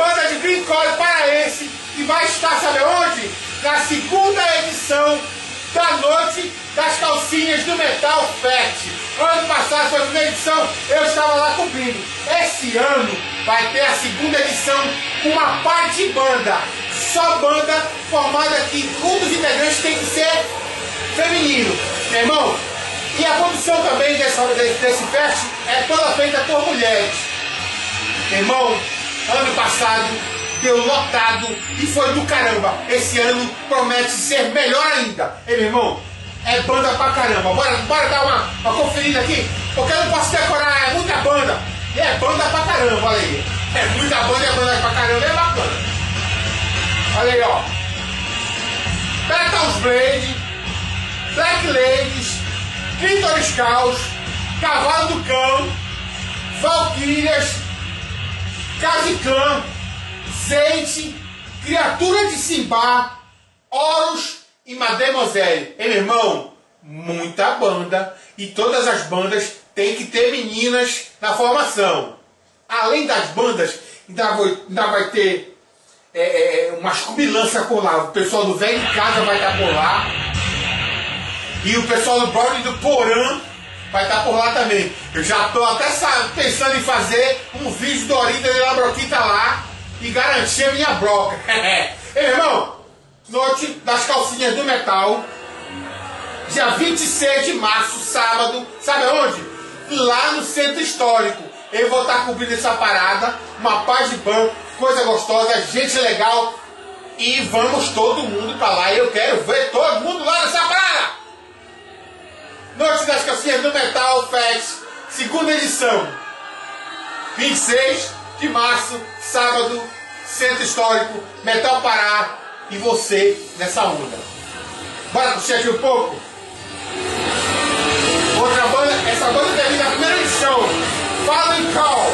banda de Vincório Paraense, que vai estar, sabe onde? Na segunda edição da noite das calcinhas do Metal Fest. Ano passado sua a primeira edição, eu estava lá cobrindo. Esse ano vai ter a segunda edição com uma parte banda. Só banda formada que um dos integrantes tem que ser feminino. Meu irmão, e a produção também dessa, desse, desse fest é toda feita por mulheres. Meu irmão, ano passado deu lotado e foi do caramba. Esse ano promete ser melhor ainda. Ei, meu irmão, é banda pra caramba. Bora, bora dar uma, uma conferida aqui, porque eu não posso decorar, é muita banda. É banda pra caramba, olha aí. É muita banda é banda pra caramba, é bacana. Olha aí, ó. Petals Blade, Black Ladies, Clitoris Caos, Cavalo do Cão, Valkyrias, Caziclã, Zeite, Criatura de Simba, Horus e Mademoiselle. Ei, meu irmão, muita banda e todas as bandas têm que ter meninas na formação. Além das bandas, ainda vai, ainda vai ter é, é, umas por lá. O pessoal do Velho Casa vai estar por lá. E o pessoal do Brownie do Porã vai estar por lá também. Eu já estou até pensando em fazer um vídeo do Orinda de Labroquita lá e garantir a minha broca. Ei, irmão, noite das calcinhas do metal, dia 26 de março, sábado, sabe aonde? Lá no Centro Histórico. Eu vou estar cobrindo essa parada, uma paz de banco, coisa gostosa, gente legal. E vamos todo mundo para lá. Eu quero ver Calcinhas do Metal Fest, segunda edição. 26 de março, sábado, Centro Histórico, Metal Pará e você nessa onda. Bora curtir aqui um pouco? Outra banda, essa banda teve na primeira edição, Fallen Call.